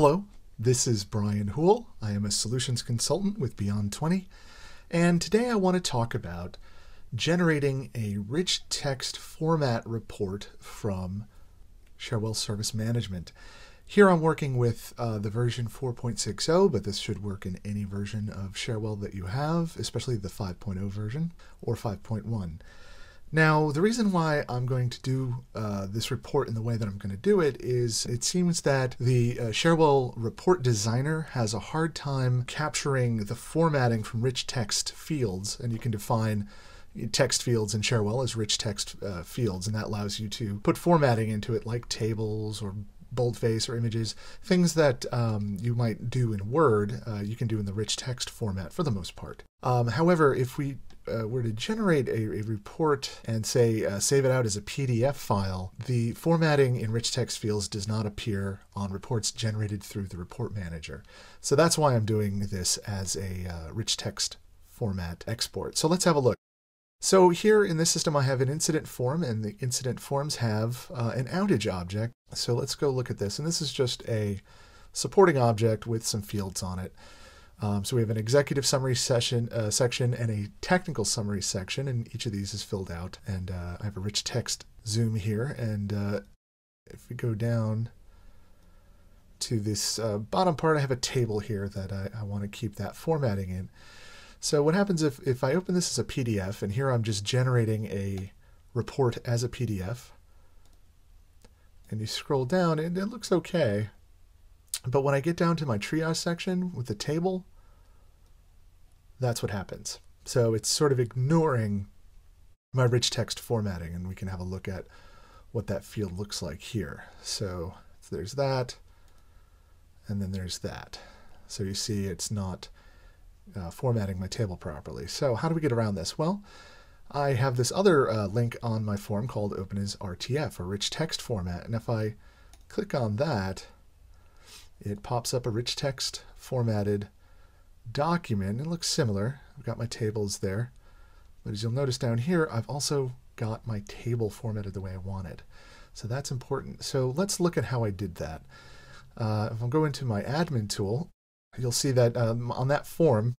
Hello, this is Brian Houle. I am a solutions consultant with Beyond20, and today I want to talk about generating a rich text format report from Cherwell Service Management. Here I'm working with uh, the version 4.60, but this should work in any version of Cherwell that you have, especially the 5.0 version or 5.1. Now, the reason why I'm going to do uh, this report in the way that I'm going to do it is it seems that the uh, Cherwell report designer has a hard time capturing the formatting from rich text fields, and you can define text fields in Cherwell as rich text uh, fields, and that allows you to put formatting into it like tables or boldface or images, things that um, you might do in Word, uh, you can do in the rich text format for the most part. Um, however, if we uh, were to generate a, a report and say uh, save it out as a PDF file, the formatting in rich text fields does not appear on reports generated through the report manager. So that's why I'm doing this as a uh, rich text format export. So let's have a look. So here in this system I have an incident form and the incident forms have uh, an outage object. So let's go look at this and this is just a supporting object with some fields on it. Um, so we have an executive summary session uh, section and a technical summary section and each of these is filled out and uh, I have a rich text zoom here and uh, if we go down to this uh, bottom part I have a table here that I, I want to keep that formatting in. So what happens if, if I open this as a PDF, and here I'm just generating a report as a PDF, and you scroll down, and it looks okay. But when I get down to my triage section with the table, that's what happens. So it's sort of ignoring my rich text formatting, and we can have a look at what that field looks like here. So, there's that, and then there's that. So you see it's not uh, formatting my table properly. So how do we get around this? Well, I have this other uh, link on my form called Open as RTF, a rich text format. And if I click on that, it pops up a rich text formatted document. It looks similar. I've got my tables there. But as you'll notice down here, I've also got my table formatted the way I want it. So that's important. So let's look at how I did that. Uh, if I go into my admin tool, you'll see that um, on that form,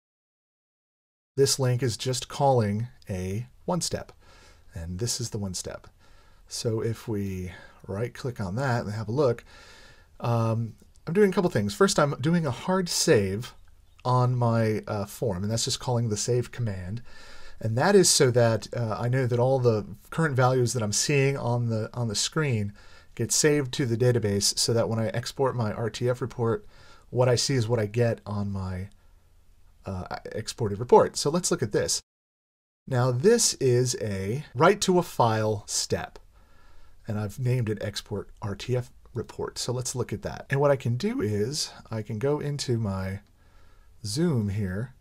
this link is just calling a one step. And this is the one step. So if we right click on that and have a look, um, I'm doing a couple things. First, I'm doing a hard save on my uh, form, and that's just calling the save command. And that is so that uh, I know that all the current values that I'm seeing on the on the screen get saved to the database so that when I export my RTF report, what I see is what I get on my uh, exported report. So let's look at this. Now this is a write to a file step, and I've named it export RTF report. So let's look at that. And what I can do is I can go into my Zoom here,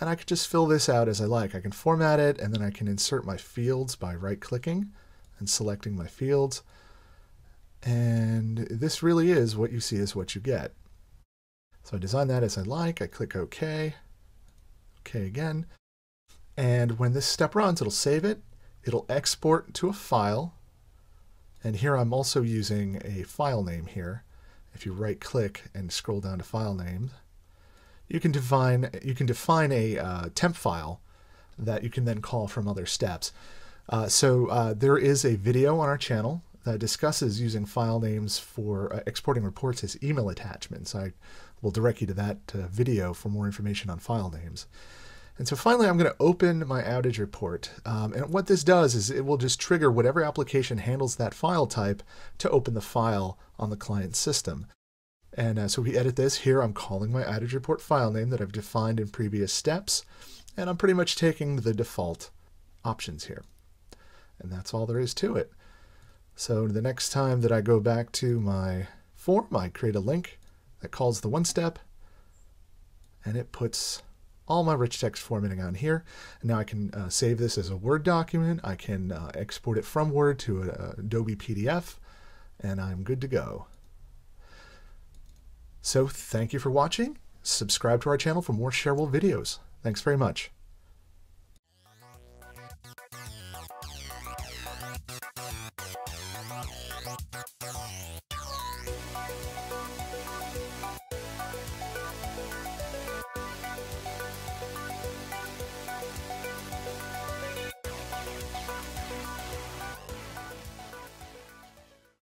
and I can just fill this out as I like. I can format it, and then I can insert my fields by right-clicking and selecting my fields. And this really is what you see is what you get. So I design that as I like. I click OK. OK again. And when this step runs, it'll save it. It'll export to a file. And here I'm also using a file name here. If you right click and scroll down to file names, you can define you can define a uh, temp file that you can then call from other steps. Uh, so uh, there is a video on our channel that discusses using file names for uh, exporting reports as email attachments. I will direct you to that uh, video for more information on file names. And so finally, I'm going to open my outage report. Um, and what this does is it will just trigger whatever application handles that file type to open the file on the client system. And uh, so we edit this. Here I'm calling my outage report file name that I've defined in previous steps. And I'm pretty much taking the default options here. And that's all there is to it. So the next time that I go back to my form, I create a link that calls the one step and it puts all my rich text formatting on here. And now I can uh, save this as a Word document. I can uh, export it from Word to Adobe PDF and I'm good to go. So thank you for watching. Subscribe to our channel for more Cherwell videos. Thanks very much.